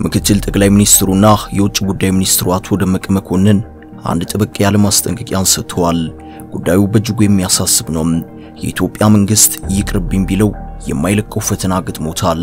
ምክትል ጠቅላይ ሚኒስትሩና የውጭ ጉዳይ ሚኒስትሩ አቶ ደመቀ መኮንን አንድ ጥብቅ ያለ ማስጠንቀቂያን ሰጥተዋል። ጉዳዩ በእጅጉ የሚያሳስብ ነው። የኢትዮጵያ መንግስት ይቅርብኝ ቢለው የማይለቀው ፈተና ገጥሞታል።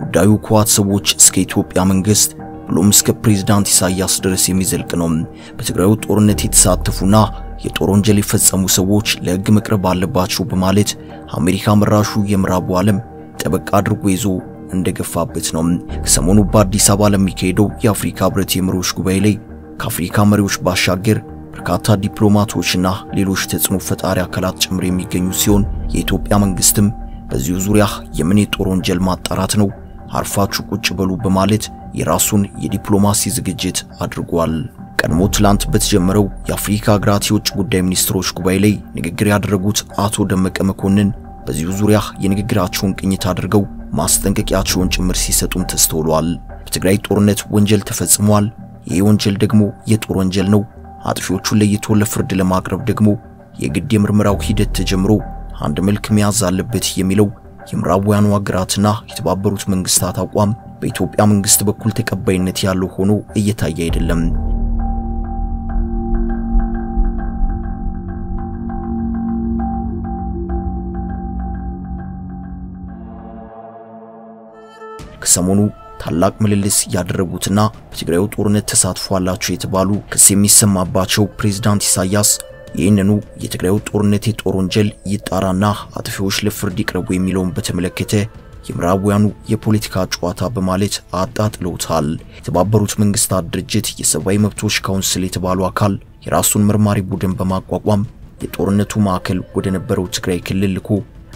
ጉዳዩ ከህወሓት ሰዎች እስከ ኢትዮጵያ መንግስት ብሎም እስከ ፕሬዝዳንት ኢሳያስ ድረስ የሚዘልቅ ነው። በትግራዩ ጦርነት የተሳተፉና የጦር ወንጀል የፈጸሙ ሰዎች ለህግ መቅረብ አለባቸው በማለት አሜሪካ መራሹ የምዕራቡ ዓለም ጠበቅ አድርጎ ይዞ እንደገፋበት ነው። ከሰሞኑ በአዲስ አበባ ለሚካሄደው የአፍሪካ ህብረት የመሪዎች ጉባኤ ላይ ከአፍሪካ መሪዎች ባሻገር በርካታ ዲፕሎማቶችና ሌሎች ተጽዕኖ ፈጣሪ አካላት ጭምር የሚገኙ ሲሆን የኢትዮጵያ መንግስትም በዚሁ ዙሪያ የምን የጦር ወንጀል ማጣራት ነው፣ አርፋችሁ ቁጭ በሉ በማለት የራሱን የዲፕሎማሲ ዝግጅት አድርጓል። ቀድሞ ትላንት በተጀመረው የአፍሪካ ሀገራት የውጭ ጉዳይ ሚኒስትሮች ጉባኤ ላይ ንግግር ያደረጉት አቶ ደመቀ መኮንን በዚሁ ዙሪያ የንግግራቸውን ቅኝት አድርገው ማስጠንቀቂያቸውን ጭምር ሲሰጡም ተስተውሏል። በትግራይ ጦርነት ወንጀል ተፈጽሟል። ይህ ወንጀል ደግሞ የጦር ወንጀል ነው። አጥፊዎቹን ለይቶ ለፍርድ ለማቅረብ ደግሞ የግድ የምርመራው ሂደት ተጀምሮ አንድ መልክ መያዝ አለበት የሚለው የምዕራባውያኑ ሀገራትና የተባበሩት መንግስታት አቋም በኢትዮጵያ መንግስት በኩል ተቀባይነት ያለው ሆኖ እየታየ አይደለም። ከሰሞኑ ታላቅ ምልልስ ያደረጉትና በትግራዩ ጦርነት ተሳትፎ አላቸው የተባሉ ክስ የሚሰማባቸው ፕሬዝዳንት ኢሳያስ ይህንኑ የትግራዩ ጦርነት የጦር ወንጀል ይጣራና አጥፊዎች ለፍርድ ይቅረቡ የሚለውን በተመለከተ የምዕራባውያኑ የፖለቲካ ጨዋታ በማለት አጣጥለውታል። የተባበሩት መንግስታት ድርጅት የሰብአዊ መብቶች ካውንስል የተባሉ አካል የራሱን መርማሪ ቡድን በማቋቋም የጦርነቱ ማዕከል ወደ ነበረው ትግራይ ክልል ልኮ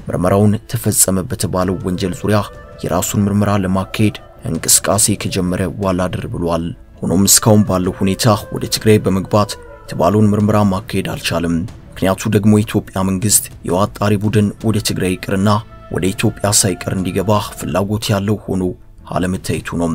ምርመራውን ተፈጸመ በተባለው ወንጀል ዙሪያ የራሱን ምርመራ ለማካሄድ እንቅስቃሴ ከጀመረ ዋላ ድር ብሏል። ሆኖም እስካሁን ባለው ሁኔታ ወደ ትግራይ በመግባት የተባለውን ምርመራ ማካሄድ አልቻለም። ምክንያቱ ደግሞ የኢትዮጵያ መንግስት የዋጣሪ ቡድን ወደ ትግራይ ይቅርና ወደ ኢትዮጵያ ሳይቀር እንዲገባ ፍላጎት ያለው ሆኖ አለመታየቱ ነው።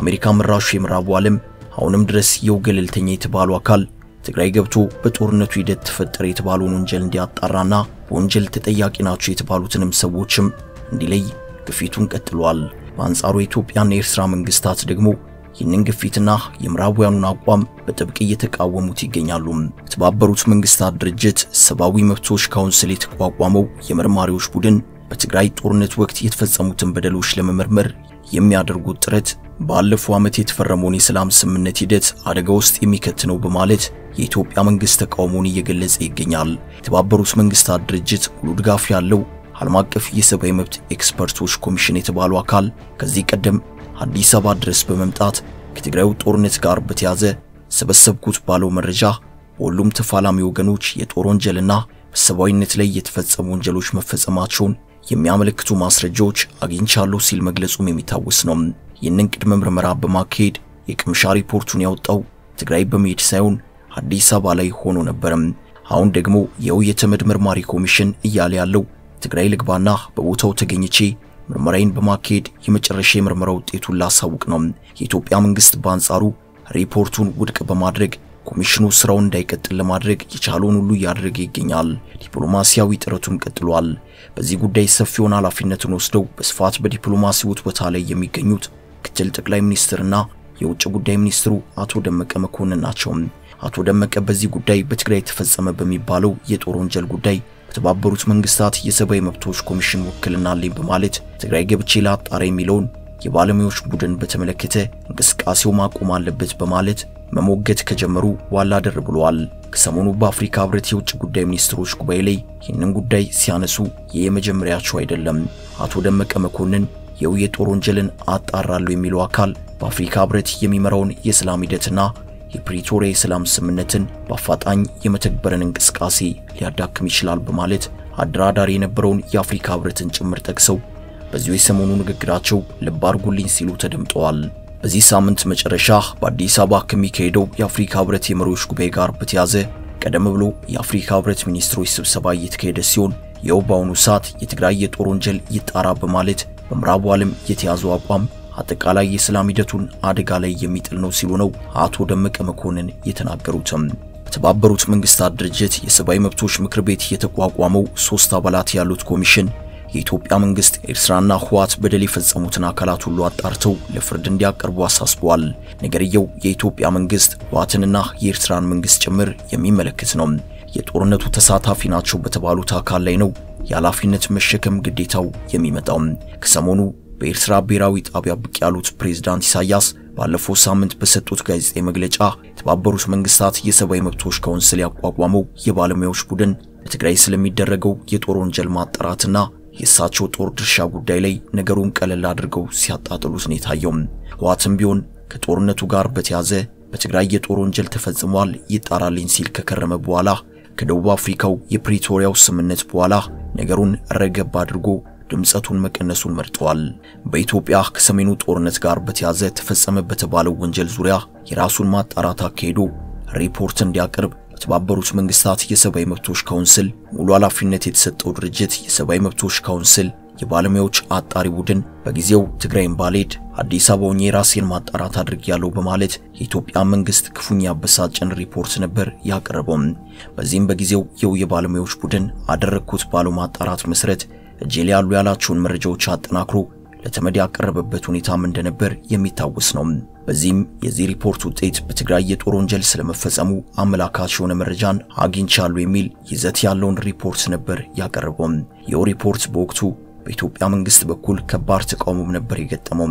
አሜሪካ መራሹ የምዕራቡ ዓለም አሁንም ድረስ የው ገለልተኛ የተባሉ አካል ትግራይ ገብቶ በጦርነቱ ሂደት ተፈጠረ የተባለውን ወንጀል እንዲያጣራና በወንጀል ተጠያቂ ናቸው የተባሉትንም ሰዎችም እንዲለይ ግፊቱን ቀጥሏል። በአንጻሩ የኢትዮጵያና የኤርትራ መንግስታት ደግሞ ይህንን ግፊትና የምዕራባውያኑን አቋም በጥብቅ እየተቃወሙት ይገኛሉ። የተባበሩት መንግስታት ድርጅት ሰብአዊ መብቶች ካውንስል የተቋቋመው የመርማሪዎች ቡድን በትግራይ ጦርነት ወቅት የተፈጸሙትን በደሎች ለመመርመር የሚያደርጉት ጥረት ባለፈው ዓመት የተፈረመውን የሰላም ስምምነት ሂደት አደጋ ውስጥ የሚከት ነው በማለት የኢትዮጵያ መንግስት ተቃውሞውን እየገለጸ ይገኛል። የተባበሩት መንግስታት ድርጅት ሙሉ ድጋፍ ያለው ዓለም አቀፍ የሰብአዊ መብት expert ኦች ኮሚሽን የተባለው አካል ከዚህ ቀደም አዲስ አበባ ድረስ በመምጣት ከትግራዩ ጦርነት ጋር በተያዘ ሰበሰብኩት ባለው መረጃ በሁሉም ተፋላሚ ወገኖች የጦር ወንጀልና በሰብአዊነት ላይ የተፈጸሙ ወንጀሎች መፈጸማቸውን የሚያመለክቱ ማስረጃዎች አግኝቻለሁ ሲል መግለጹም የሚታወስ ነው። ይህንን ቅድመ ምርመራ በማካሄድ የቅምሻ ሪፖርቱን ያወጣው ትግራይ በመሄድ ሳይሆን አዲስ አበባ ላይ ሆኖ ነበረም። አሁን ደግሞ የው የተመድ መርማሪ ኮሚሽን እያለ ያለው ትግራይ ልግባና በቦታው ተገኝቼ ምርመራዬን በማካሄድ የመጨረሻ የምርመራ ውጤቱን ላሳውቅ ነው። የኢትዮጵያ መንግስት በአንጻሩ ሪፖርቱን ውድቅ በማድረግ ኮሚሽኑ ስራውን እንዳይቀጥል ለማድረግ የቻለውን ሁሉ እያደረገ ይገኛል። ዲፕሎማሲያዊ ጥረቱም ቀጥሏል። በዚህ ጉዳይ ሰፊውን ኃላፊነትን ወስደው በስፋት በዲፕሎማሲ ውትወታ ላይ የሚገኙት ምክትል ጠቅላይ ሚኒስትርና የውጭ ጉዳይ ሚኒስትሩ አቶ ደመቀ መኮንን ናቸው። አቶ ደመቀ በዚህ ጉዳይ በትግራይ ተፈጸመ በሚባለው የጦር ወንጀል ጉዳይ በተባበሩት መንግስታት የሰብአዊ መብቶች ኮሚሽን ውክልና አለኝ በማለት ትግራይ ገብቼ ላጣራ የሚለውን የባለሙያዎች ቡድን በተመለከተ እንቅስቃሴው ማቆም አለበት በማለት መሞገት ከጀመሩ ዋላ ደር ብለዋል። ከሰሞኑ በአፍሪካ ህብረት የውጭ ጉዳይ ሚኒስትሮች ጉባኤ ላይ ይህንን ጉዳይ ሲያነሱ የመጀመሪያቸው አይደለም። አቶ ደመቀ መኮንን የው የጦር ወንጀልን አጣራለሁ የሚለው አካል በአፍሪካ ህብረት የሚመራውን የሰላም ሂደትና የፕሪቶሪያ የሰላም ስምምነትን በአፋጣኝ የመተግበርን እንቅስቃሴ ሊያዳክም ይችላል በማለት አደራዳሪ የነበረውን የአፍሪካ ህብረትን ጭምር ጠቅሰው በዚሁ የሰሞኑ ንግግራቸው ልብ አድርጉልኝ ሲሉ ተደምጠዋል። በዚህ ሳምንት መጨረሻ በአዲስ አበባ ከሚካሄደው የአፍሪካ ህብረት የመሪዎች ጉባኤ ጋር በተያዘ ቀደም ብሎ የአፍሪካ ህብረት ሚኒስትሮች ስብሰባ እየተካሄደ ሲሆን ይኸው በአሁኑ ሰዓት የትግራይ የጦር ወንጀል ይጣራ በማለት በምዕራቡ ዓለም የተያዘው አቋም አጠቃላይ የሰላም ሂደቱን አደጋ ላይ የሚጥል ነው ሲሉ ነው አቶ ደመቀ መኮንን የተናገሩትም። በተባበሩት መንግስታት ድርጅት የሰብአዊ መብቶች ምክር ቤት የተቋቋመው ሶስት አባላት ያሉት ኮሚሽን የኢትዮጵያ መንግስት ኤርትራና ህወሓት በደል የፈጸሙትን አካላት ሁሉ አጣርተው ለፍርድ እንዲያቀርቡ አሳስበዋል። ነገርየው የኢትዮጵያ መንግስት ህወሓትንና የኤርትራን መንግስት ጭምር የሚመለከት ነው። የጦርነቱ ተሳታፊ ናቸው በተባሉት አካል ላይ ነው የኃላፊነት መሸከም ግዴታው የሚመጣው። ከሰሞኑ በኤርትራ ብሔራዊ ጣቢያ ብቅ ያሉት ፕሬዝዳንት ኢሳያስ ባለፈው ሳምንት በሰጡት ጋዜጣዊ መግለጫ የተባበሩት መንግስታት የሰብአዊ መብቶች ካውንስል ያቋቋመው የባለሙያዎች ቡድን በትግራይ ስለሚደረገው የጦር ወንጀል ማጣራትና የእሳቸው ጦር ድርሻ ጉዳይ ላይ ነገሩን ቀለል አድርገው ሲያጣጥሉት ነው የታየው። ህወሓትም ቢሆን ከጦርነቱ ጋር በተያዘ በትግራይ የጦር ወንጀል ተፈጽሟል ይጣራልኝ ሲል ከከረመ በኋላ ከደቡብ አፍሪካው የፕሪቶሪያው ስምምነት በኋላ ነገሩን ረገብ አድርጎ ድምፀቱን መቀነሱን መርጠዋል። በኢትዮጵያ ከሰሜኑ ጦርነት ጋር በተያዘ ተፈጸመ በተባለው ወንጀል ዙሪያ የራሱን ማጣራት አካሄዶ ሪፖርት እንዲያቀርብ በተባበሩት መንግስታት የሰብአዊ መብቶች council ሙሉ ኃላፊነት የተሰጠው ድርጅት የሰብአዊ መብቶች council የባለሙያዎች አጣሪ ቡድን በጊዜው ትግራይን ባልሄድ አዲስ አበባ ሆኜ የራሴን ማጣራት አድርጌያለሁ በማለት የኢትዮጵያ መንግስት ክፉኛ ያበሳጨን ሪፖርት ነበር ያቀረበው። በዚህም በጊዜው የው የባለሙያዎች ቡድን አደረግኩት ባለው ማጣራት መሰረት እጄ ላይ ያሉ ያላቸውን መረጃዎች አጠናክሮ ለተመድ ያቀረበበት ሁኔታም እንደነበር የሚታወስ ነው። በዚህም የዚህ ሪፖርት ውጤት በትግራይ የጦር ወንጀል ስለመፈጸሙ አመላካች የሆነ መረጃን አግኝቻለሁ የሚል ይዘት ያለውን ሪፖርት ነበር ያቀረበው። ይኸው ሪፖርት በወቅቱ በኢትዮጵያ መንግስት በኩል ከባድ ተቃውሞም ነበር የገጠመው።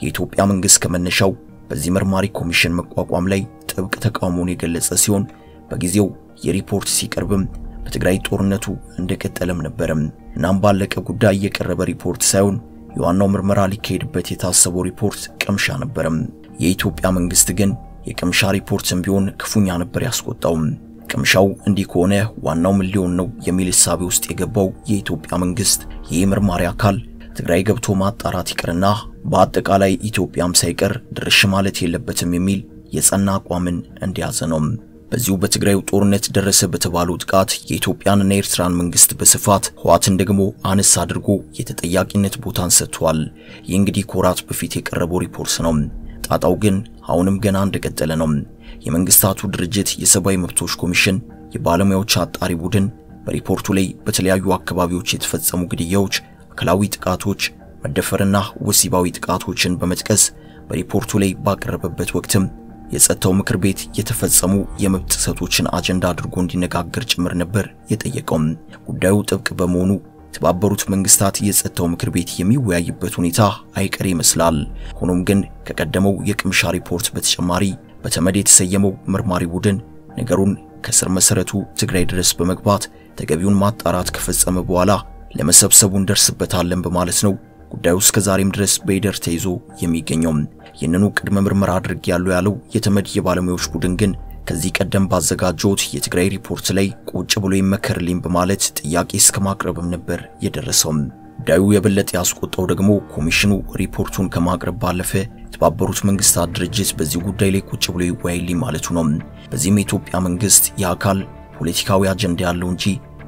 የኢትዮጵያ መንግስት ከመነሻው በዚህ መርማሪ ኮሚሽን መቋቋም ላይ ጥብቅ ተቃውሞውን የገለጸ ሲሆን በጊዜው የሪፖርት ሲቀርብም በትግራይ ጦርነቱ እንደቀጠለም ነበረም። እናም ባለቀ ጉዳይ የቀረበ ሪፖርት ሳይሆን የዋናው ምርመራ ሊካሄድበት የታሰበው ሪፖርት ቅምሻ ነበረም። የኢትዮጵያ መንግስት ግን የቅምሻ ሪፖርትም ቢሆን ክፉኛ ነበር ያስቆጣው። ቅምሻው እንዲህ ከሆነ ዋናው ምን ሊሆን ነው የሚል እሳቤ ውስጥ የገባው የኢትዮጵያ መንግስት ይህ መርማሪ አካል ትግራይ ገብቶ ማጣራት ይቅርና በአጠቃላይ ኢትዮጵያም ሳይቀር ድርሽ ማለት የለበትም የሚል የጸና አቋምን እንደያዘ ነው። በዚሁ በትግራዩ ጦርነት ደረሰ በተባለው ጥቃት የኢትዮጵያንና የኤርትራን መንግስት በስፋት ህወሓትን ደግሞ አነስ አድርጎ የተጠያቂነት ቦታን ሰጥቷል። ይህ እንግዲህ ከወራት በፊት የቀረበው ሪፖርት ነው። ጣጣው ግን አሁንም ገና እንደቀጠለ ነው። የመንግስታቱ ድርጅት የሰብአዊ መብቶች ኮሚሽን የባለሙያዎች አጣሪ ቡድን በሪፖርቱ ላይ በተለያዩ አካባቢዎች የተፈጸሙ ግድያዎች፣ አካላዊ ጥቃቶች፣ መደፈርና ወሲባዊ ጥቃቶችን በመጥቀስ በሪፖርቱ ላይ ባቀረበበት ወቅትም የጸጥታው ምክር ቤት የተፈጸሙ የመብት ጥሰቶችን አጀንዳ አድርጎ እንዲነጋገር ጭምር ነበር የጠየቀው። ጉዳዩ ጥብቅ በመሆኑ የተባበሩት መንግስታት የጸጥታው ምክር ቤት የሚወያይበት ሁኔታ አይቀሬ ይመስላል። ሆኖም ግን ከቀደመው የቅምሻ ሪፖርት በተጨማሪ በተመድ የተሰየመው መርማሪ ቡድን ነገሩን ከስር መሰረቱ ትግራይ ድረስ በመግባት ተገቢውን ማጣራት ከፈጸመ በኋላ ለመሰብሰቡ እንደርስበታለን በማለት ነው ጉዳዩ እስከ ዛሬም ድረስ በሂደር ተይዞ የሚገኘው። ይህንኑ ቅድመ ምርመራ አድርግ ያለው ያለው የተመድ የባለሙያዎች ቡድን ግን ከዚህ ቀደም ባዘጋጀውት የትግራይ ሪፖርት ላይ ቁጭ ብሎ ይመከርልኝ በማለት ጥያቄ እስከ ማቅረብም ነበር የደረሰው። ጉዳዩ የበለጠ ያስቆጣው ደግሞ ኮሚሽኑ ሪፖርቱን ከማቅረብ ባለፈ የተባበሩት መንግስታት ድርጅት በዚህ ጉዳይ ላይ ቁጭ ብሎ ይወያይልኝ ማለቱ ነው። በዚህም የኢትዮጵያ መንግስት የአካል ፖለቲካዊ አጀንዳ ያለው እንጂ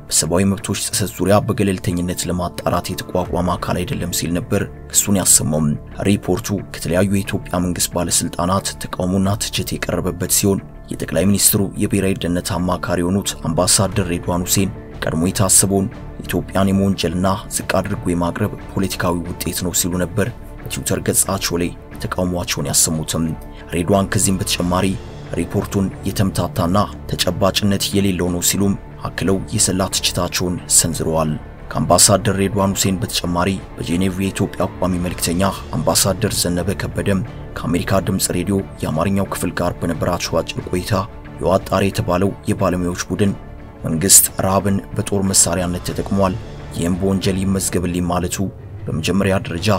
በሰብአዊ መብቶች ጥሰት ዙሪያ በገለልተኝነት ለማጣራት የተቋቋመ አካል አይደለም ሲል ነበር ክሱን ያሰማው። ሪፖርቱ ከተለያዩ የኢትዮጵያ መንግስት ባለስልጣናት ተቃውሞና ትችት የቀረበበት ሲሆን የጠቅላይ ሚኒስትሩ የብሔራዊ ደህንነት አማካሪ የሆኑት አምባሳደር ሬድዋን ሁሴን ቀድሞ የታሰበውን ኢትዮጵያን የመወንጀልና ዝቅ አድርጎ የማቅረብ ፖለቲካዊ ውጤት ነው ሲሉ ነበር በትዊተር ገጻቸው ላይ ተቃውሟቸውን ያሰሙትም። ሬድዋን ከዚህም በተጨማሪ ሪፖርቱን የተምታታና ተጨባጭነት የሌለው ነው ሲሉም አክለው የሰላ ትችታቸውን ሰንዝረዋል። ከአምባሳደር ሬድዋን ሁሴን በተጨማሪ በጄኔቭ የኢትዮጵያ ቋሚ መልእክተኛ አምባሳደር ዘነበ ከበደም ከአሜሪካ ድምፅ ሬዲዮ የአማርኛው ክፍል ጋር በነበራቸው አጭር ቆይታ የዋጣሪ የተባለው የባለሙያዎች ቡድን መንግስት ረሃብን በጦር መሳሪያነት ተጠቅሟል፣ ይህም በወንጀል ይመዝገብልኝ ማለቱ በመጀመሪያ ደረጃ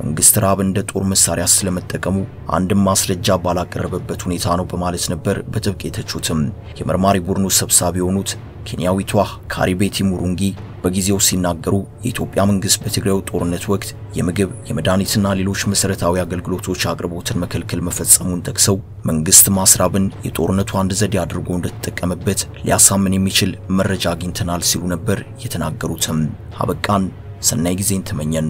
መንግስት ረሃብ እንደ ጦር መሳሪያ ስለመጠቀሙ አንድም ማስረጃ ባላቀረበበት ሁኔታ ነው በማለት ነበር በጥብቅ የተቹትም። የመርማሪ ቡድኑ ሰብሳቢ የሆኑት ኬንያዊቷ ካሪቤቲ ሙሩንጊ በጊዜው ሲናገሩ የኢትዮጵያ መንግስት በትግራዩ ጦርነት ወቅት የምግብ የመድኃኒትና ሌሎች መሰረታዊ አገልግሎቶች አቅርቦትን መከልከል መፈጸሙን ጠቅሰው መንግስት ማስራብን የጦርነቱ አንድ ዘዴ አድርጎ እንደተጠቀመበት ሊያሳምን የሚችል መረጃ አግኝተናል ሲሉ ነበር የተናገሩትም። አበቃን። ሰናይ ጊዜን ተመኘን።